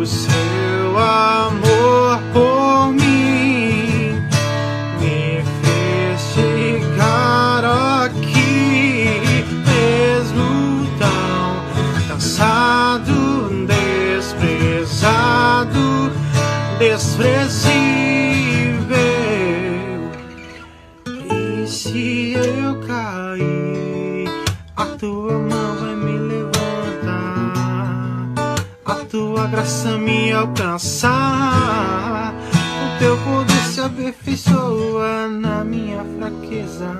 o seu amor por mim me fez chegar aqui, mesmo tão cansado, desprezado, desprezível. E se eu cair, a tua tua graça me alcançar, o teu poder se aperfeiçoa na minha fraqueza.